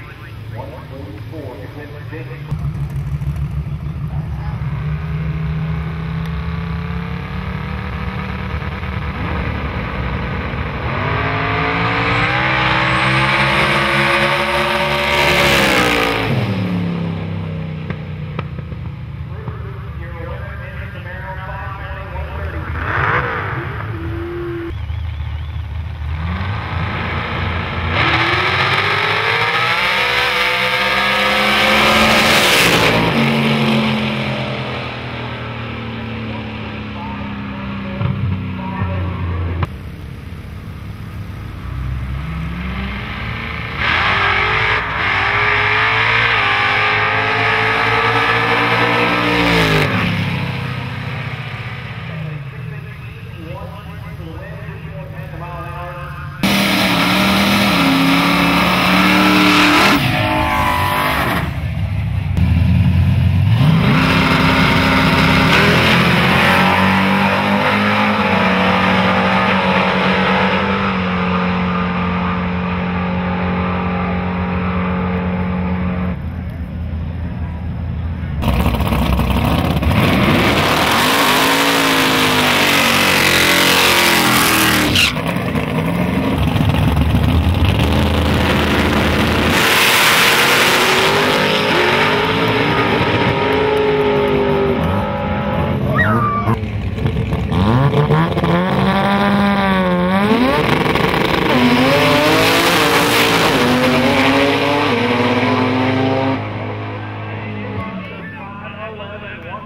104.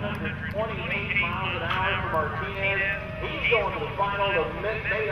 128 miles an hour for Martinez. He's going to the final of mid-day.